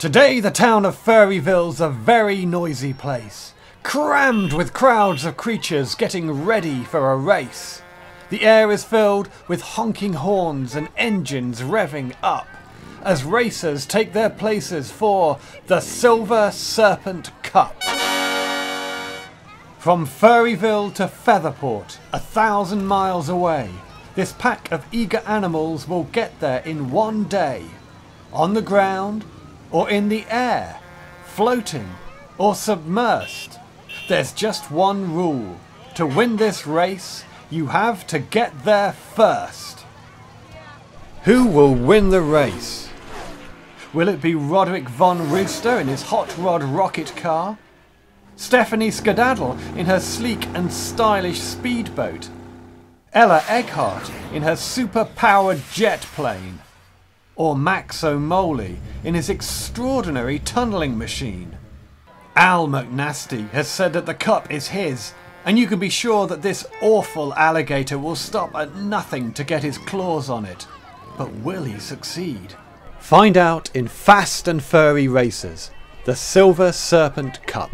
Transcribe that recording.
Today the town of Furryville's a very noisy place, crammed with crowds of creatures getting ready for a race. The air is filled with honking horns and engines revving up as racers take their places for the Silver Serpent Cup. From Furryville to Featherport, a thousand miles away, this pack of eager animals will get there in one day. On the ground, or in the air, floating or submersed. There's just one rule. To win this race, you have to get there first. Who will win the race? Will it be Roderick Von Rooster in his hot rod rocket car? Stephanie Skedaddle in her sleek and stylish speedboat? Ella Eckhart in her super-powered jet plane? Or Max O'Moley in his extraordinary tunnelling machine. Al McNasty has said that the cup is his, and you can be sure that this awful alligator will stop at nothing to get his claws on it. But will he succeed? Find out in Fast and Furry Racers, the Silver Serpent Cup.